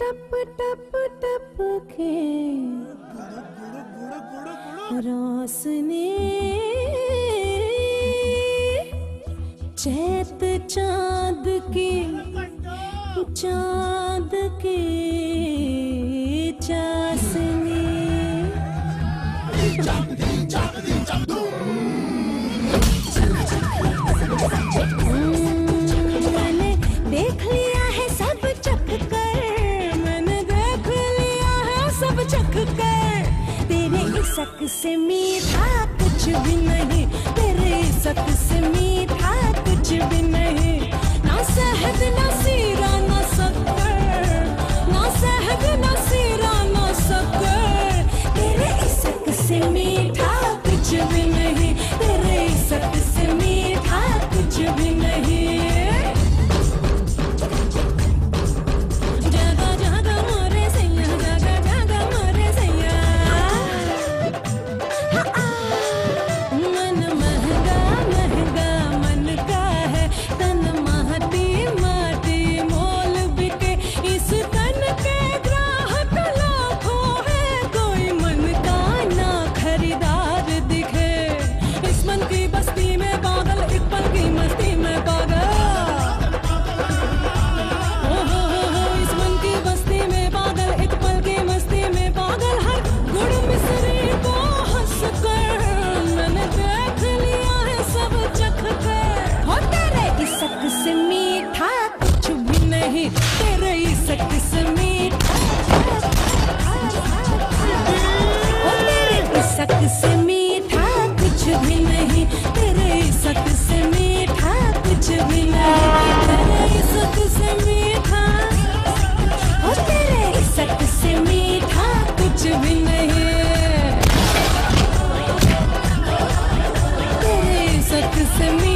टप टप टप के रोशनी। चैत चाँद की चाँद की मैंने इसक से मीठा कुछ भी नहीं। तेरे सक से मीठा कुछ भी नहीं। ना शहद, ना सीरा, ना शक्कर। ना शहद, ना सीरा, ना शक्कर। तेरे इसक से मीठा कुछ भी नहीं। से मीठा कुछ भी नहीं, तेरे से मीठा। से मीठा कुछ भी नहीं, तेरे से मीठा कुछ भी नहीं, तेरे से मीठा। हो तेरे से मीठा कुछ भी नहीं। तेरे से मीठा